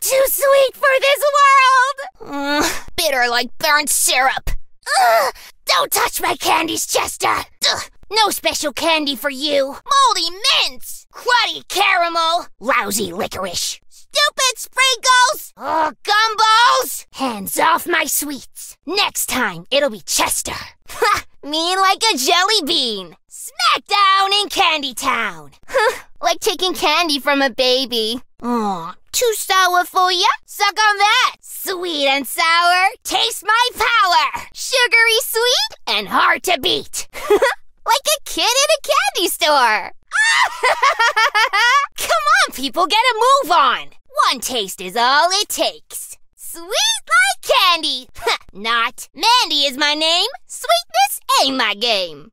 too sweet for this world! Bitter like burnt syrup. Ugh, don't touch my candies, Chester! Ugh, no special candy for you. Moldy mints! Cruddy caramel! Lousy licorice! Stupid sprinkles! Oh, gumballs! Hands off my sweets. Next time, it'll be Chester. Ha! Mean like a jelly bean. Smackdown in Candy Town. like taking candy from a baby. Aw, too sour for ya? Suck on that! Sweet and sour, taste my power! Sugary sweet and hard to beat. like a kid in a candy store. Come on, people, get a move on. One taste is all it takes. Sweet like candy. Not. Mandy is my name. Sweetness ain't my game.